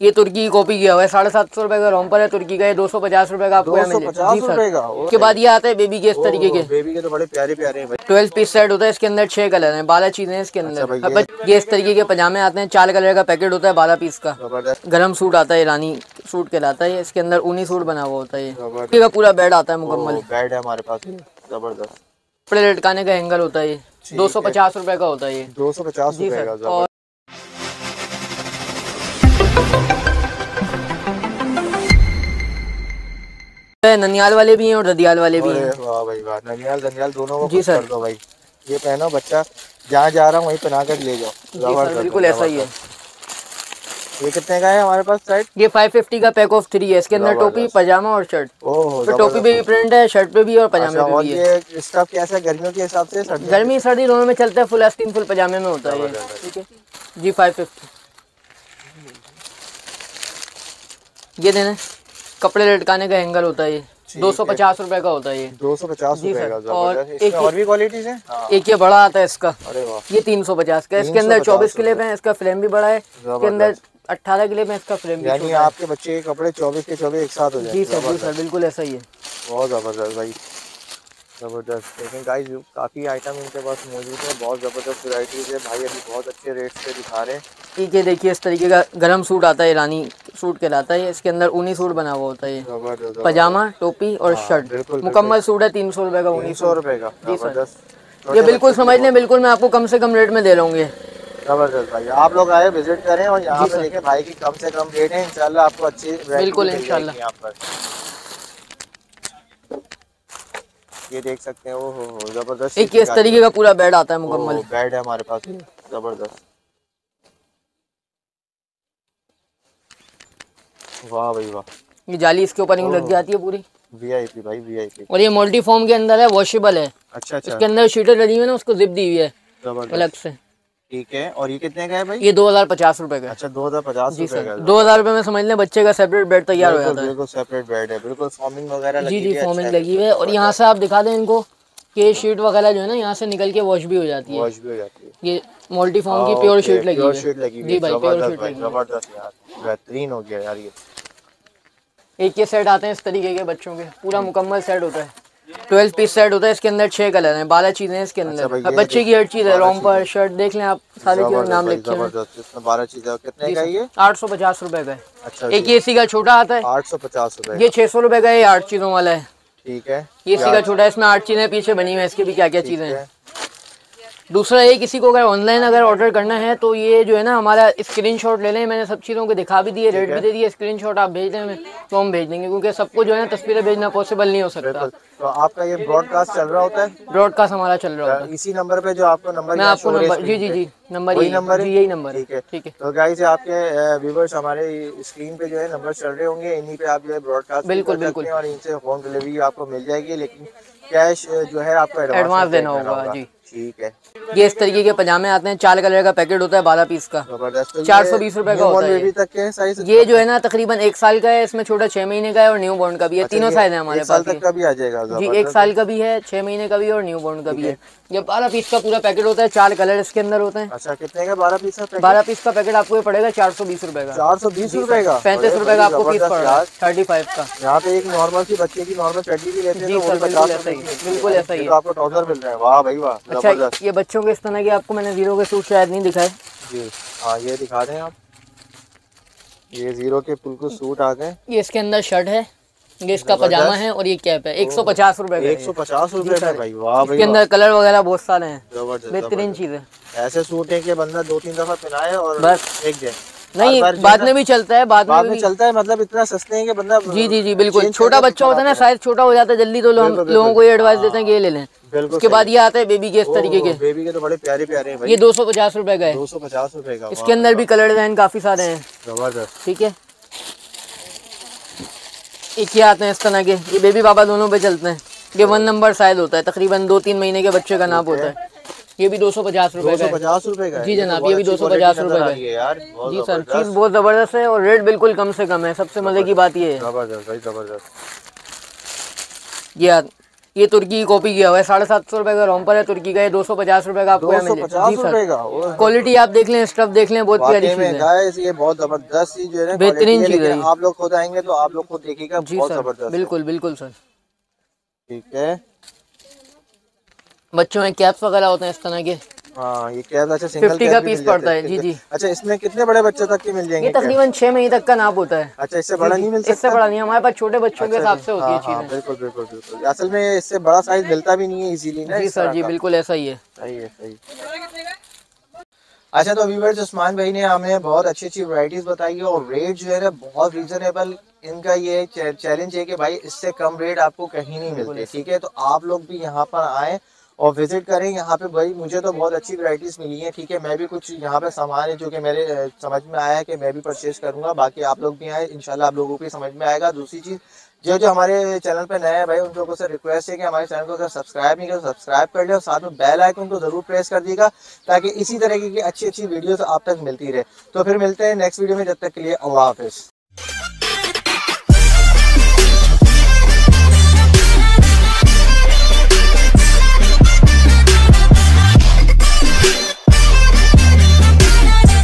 ये तुर्की की कॉपी किया हुआ है साढ़े सात सौ रुपए का रोम्पर है तुर्की का ये दो सौ पचास रुपए का आपको मिल जाएगा। 250 जी सर। उसके बाद ये आता है बेबी के इस तरीके के। बेबी के तो बड़े प्यारे प्यारे हैं ट्वेल्व पीस सेट होता है इसके अंदर छह कलर हैं बारह चीज़ें हैं इसके अच्छा अंदर। ये- इस तरीके के पजामे आते हैं चार कलर का पैकेट होता है बारह पीस का। गर्म सूट आता है ईरानी सूट कहलाता है इसके अंदर ऊनी सूट बना हुआ होता है ये। पूरा बेड आता है मुकम्मल। बेड है हमारे पास। ज़बरदस्त। कपड़े लटकाने का हैंगर होता है ये। दो सौ पचास रुपए का होता है ये। दो सौ पचास और ननियाल वाले भी हैं और ददियाल वाले भी हैं। वाह भाई वाह। ननियाल दनियाल दोनों को जी सर। कर दो भाई। ये पहनो बच्चा जहाँ जा रहा हूँ वहीं पहना कर ले जाओ। बिल्कुल ऐसा ही है। ये कितने का है हमारे पास साइड? ये 550 का पैक ऑफ़ थ्री है। इसके अंदर टोपी पजामा और शर्ट ओह तो टोपी पे भी प्रिंट है शर्ट पे भी और अच्छा पजामे पे और भी है। ये स्टफ़ कैसा है? गर्मियों के हिसाब से सर्दी गर्मी सर्दी दोनों में चलता है फुल आस्तीन फुल पजामे में होता है ये। ठीक है। जी फाइव फिफ्टी ये देना कपड़े लटकाने का हैंगर होता है दो सौ पचास रूपए का होता है ये। दो सौ पचास जी सर, और एक और भी क्वालिटीज है? हाँ। एक ये बड़ा आता है इसका। अरे वाह। ये तीन सौ पचास का इसके अंदर चौबीस क्लिप है इसका फ्रेम भी बड़ा है। इसके अंदर अट्ठारह क्लिप है इसका फ्रेम भी यानी आपके बच्चे के कपड़े चौबीस के चौबीस एक साथ हो जी सर जी सर बिल्कुल ऐसा ही है। बहुत ज़बरदस्त भाई। ज़बरदस्त। लेकिन गाइस काफ़ी आइटम इनके पास मौजूद है। बहुत ज़बरदस्त वैराइटीज़ है। भाई अभी बहुत अच्छे रेट से दिखा रहे हैं। ठीक है देखिए इस तरीके का गरम सूट आता है ईरानी सूट कहलाता है। इसके अंदर ऊनी सूट बना हुआ होता है पजामा टोपी और शर्ट। हाँ, मुकम्मल सूट है तीन सौ रुपए का ऊनी तीन सौ रुपए का जी सर। ये बिल्कुल समझ लें बिल्कुल मैं आपको कम से कम रेट में दे लूँगी ज़बरदस्त भाई आप लोग आए विज़िट करें और यहाँ पे देखें भाई की कम से कम रेट है इंशाल्लाह आपको अच्छी बिल्कुल, इंशाल्लाह। यहाँ पर। ये देख सकते हैं ओ हो ज़बरदस्त एक इस तरीके का पूरा बेड आता है मुकम्मल। बेड है हमारे पास। ज़बरदस्त। वाह भाई वाह। ये जाली इसके ऊपर लग जाती है पूरी। वीआईपी भाई वीआईपी और ये मल्टी फॉर्म के अंदर है वॉशेबल है। अच्छा अच्छा। इसके अंदर शीटें लगी हुई है ना उसको जिप दी हुई है। अलग से। ठीक है और ये कितने का है भाई? ये दो हज़ार पचास रूपए का अच्छा दो हज़ार पचास जी सर। दो हज़ार रुपए में समझ लें बच्चे का सेपरेट बेड तैयार हो जाता है। बिल्कुल सेपरेट बेड है। बिल्कुल फॉर्मिंग वगैरह जी लगी जी हुई है फॉर्मिंग अच्छा लगी हुई है। और यहाँ से आप दिखा दें इनको कि ये शीट वगैरह जो है ना यहाँ से निकल के वॉश भी हो जाती है। वॉश भी हो जाती है। ये मल्टी फॉर्म की प्योर शीट लगी हुई है। जी भाई प्योर शीट लगी ज़बरदस्त यार। बेहतरीन हो गया यार ये। एक ये सेट आते हैं इस तरीके के बच्चों के। पूरा मुकम्मल सेट होता है। ट्वेल्व पीस सेट होता है इसके अंदर छह कलर हैं बारह चीज़ें हैं इसके अच्छा अंदर ये बच्चे की हर चीज़ है रोम्पर शर्ट देख लें आप सारे के नाम लिखे हैं। बारह चीज़ें कितने का ये? आठ सौ पचास रुपए का है। अच्छा एक ये इसी का छोटा आता है। आठ सौ पचास रुपए ये छह सौ रुपए का है ये आठ चीज़ों वाला है। ठीक है। ये इसी का छोटा है इसमें आठ चीज़ें पीछे बनी हुई है इसके भी क्या क्या चीज़ें है। दूसरा ये किसी को अगर ऑनलाइन अगर ऑर्डर करना है तो ये जो है ना हमारा स्क्रीनशॉट ले लें। मैंने सब चीज़ों को दिखा भी दिए रेट भी दे दिए स्क्रीनशॉट आप भेज दें तो हम भेज देंगे क्योंकि सबको जो है ना तस्वीरें भेजना पॉसिबल नहीं हो सकता। तो आपका ये ब्रॉडकास्ट चल रहा होता है? ब्रॉडकास्ट हमारा चल रहा होता है। इसी नंबर पे जो आपको नंबर मैं आपको नंबर जी जी जी नंबर यही नंबर है? यही नंबर ठीक है। ठीक है। तो गाइस आपके व्यूवर्स हमारे स्क्रीन पे जो है नंबर चल रहे होंगे इन्हीं पे आप जो है ब्रॉडकास्ट बिल्कुल, बिल्कुल। और इनसे होम डिलीवरी आपको मिल जाएगी लेकिन कैश जो है आपको एडवांस देना होगा, जी। ठीक है। ये इस तरीके के पजामे आते हैं चार कलर का पैकेट होता है बारह पीस का। चार सौ बीस रूपए का होता है तक के साइज़ ये जो है ना तकरीबन एक साल का है इसमें छोटा छह महीने का है और न्यू बॉर्न का भी है। तीनों साइज़ है हमारे पास का भी आ जाएगा जी एक साल का भी है छह महीने का भी और न्यू बॉर्न का भी है। ये बारह पीस का पूरा पैकेट होता है चार कलर इसके अंदर होते हैं। अच्छा कितने का बारह पीस का बारह पीस का पैकेट आपको पड़ेगा चार सौ बीस रुपए का। चार सौ बीस रुपए का? पैंतीस रुपए का आपको पीस पड़ रहा है थर्टी फाइव का। यहाँ पे एक नॉर्मल सी बच्चे की नॉर्मल चड्डी भी लेते हैं बिल्कुल ऐसा ही आपको ट्राउज़र मिल रहे हैं। वाह भाई वाह अच्छा ये बच्चों के इस तरह के आपको मैंने ज़ीरो के सूट शायद नहीं दिखाए। जी हाँ ये दिखा दें आप। ये ज़ीरो के बिल्कुल सूट आ गए। ये इसके अंदर शर्ट है ये इसका पजामा है और ये कैप है। एक सौ पचास रूपए एक सौ पचास रुपए इसके अंदर कलर वगैरह बहुत सारे हैं। बेहतरीन चीज़ है। ऐसे सूट है कि बंदा दो तीन दफ़ा पहनाए और बस। एक दे। नहीं बाद में भी चलता है बाद बाद में में चलता है मतलब इतना सस्ते हैं कि बंदा जी जी जी बिल्कुल। छोटा बच्चा होता है ना साइज़ छोटा हो जाता है जल्दी तो लोगों को ये एडवाइस देते हैं कि ये ले लें। उसके बाद ये आता है बेबी के इस तरीके के। बेबी के तो बड़े प्यारे प्यारे हैं ये दो सौ पचास रुपए का है। दो सौ पचास रूपए का इसके अंदर भी कलर डिज़ाइन काफ़ी सारे हैं। ज़बरदस्त। ठीक है। एक ये आते हैं इस तरह के। ये बेबी बाबा दोनों पे चलते हैं। ये वन नंबर शायद होता है तकरीबन दो तीन महीने के बच्चे का नाप होता है। ये भी दो सौ पचास रुपए दो का पचास रुपए का जी तो जनाब, ये भी अच्छी 250 quality रुपए का यार बहुत जी सर चीज़ बहुत ज़बरदस्त है और रेट बिल्कुल कम से कम है। सबसे मज़े की बात ये है। ज़बरदस्त भाई ये तुर्की की कॉपी किया हुआ है। साढ़े सात सौ रुपए का रोम पर है। तुर्की का ये दो सौ पचास रुपए का आपको दो सौ पचास। जी सर क्वालिटी आप देख लें स्टफ़ देख लें बहुत प्यारी चीज़ है। ये बहुत ज़बरदस्त चीज़ है बेहतरीन चीज़ है आप लोग खुद आएँगे तो आप लोग खुद देखिएगा जी बहुत सर ज़बरदस्त बिल्कुल बिल्कुल सर। ठीक है। बच्चों में कैप्स वगैरह होते हैं इस तरह के। हाँ ये अच्छा सिंगल 50 का पीस पड़ता है, जी, जी। अच्छा इसमें कितने बड़े बच्चे तक के मिल जाएँगे ये तकरीबन छह महीने तक का नाप होता है। अच्छा इससे बड़ा नहीं मिल सकता? इससे बड़ा नहीं हमारे पास छोटे बच्चों के अच्छा हिसाब से होती है हाँ, हाँ, चीज़ें। बिल्कुल बिल्कुल बिल्कुल। असल में इससे बड़ा साइज़ मिलता भी नहीं है इजीली जी सर जी बिल्कुल ऐसा ही है। सही है सही अच्छा तो व्यूवर्स उस्मान भाई ने हमें बहुत अच्छी अच्छी वैरायटीज बताई है और रेट जो है ना बहुत रीजनेबल इनका ये चैलेंज है कि भाई इससे कम रेट आपको कहीं नहीं मिलते ठीक है? तो आप लोग भी यहाँ पर आए और विज़िट करें। यहाँ पे भाई मुझे तो बहुत अच्छी वैरायटीज मिली हैं, ठीक है? मैं भी कुछ यहाँ पे सामान है जो कि मेरे समझ में आया है कि मैं भी परचेज करूँगा। बाकी आप लोग भी आए, इंशाल्लाह आप लोगों को भी समझ में आएगा। दूसरी चीज़, जो जो हमारे चैनल पे नए हैं भाई, उन लोगों से रिक्वेस्ट है कि हमारे चैनल को अगर सब्सक्राइब नहीं करो सब्सक्राइब कर ले और साथ में बेल आइकन को ज़रूर प्रेस कर दीजिएगा, ताकि इसी तरह की अच्छी अच्छी वीडियोस आप तक मिलती रहे। तो फिर मिलते हैं नेक्स्ट वीडियो में, जब तक के लिए अल्लाह हाफिज।